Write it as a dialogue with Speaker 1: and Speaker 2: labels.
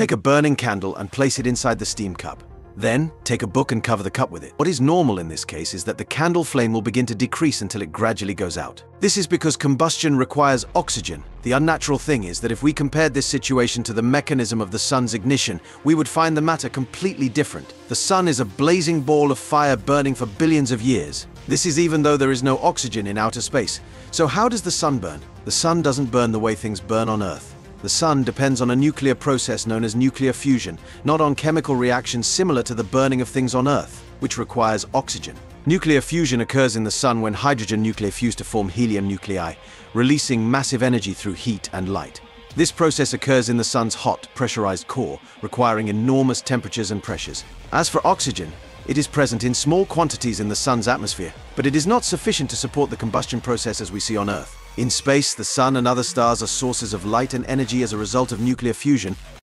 Speaker 1: Take a burning candle and place it inside the steam cup. Then, take a book and cover the cup with it. What is normal in this case is that the candle flame will begin to decrease until it gradually goes out. This is because combustion requires oxygen. The unnatural thing is that if we compared this situation to the mechanism of the sun's ignition, we would find the matter completely different. The sun is a blazing ball of fire burning for billions of years. This is even though there is no oxygen in outer space. So how does the sun burn? The sun doesn't burn the way things burn on Earth. The sun depends on a nuclear process known as nuclear fusion, not on chemical reactions similar to the burning of things on Earth, which requires oxygen. Nuclear fusion occurs in the sun when hydrogen nuclei fuse to form helium nuclei, releasing massive energy through heat and light. This process occurs in the sun's hot, pressurized core, requiring enormous temperatures and pressures. As for oxygen, it is present in small quantities in the sun's atmosphere, but it is not sufficient to support the combustion process as we see on Earth. In space, the sun and other stars are sources of light and energy as a result of nuclear fusion,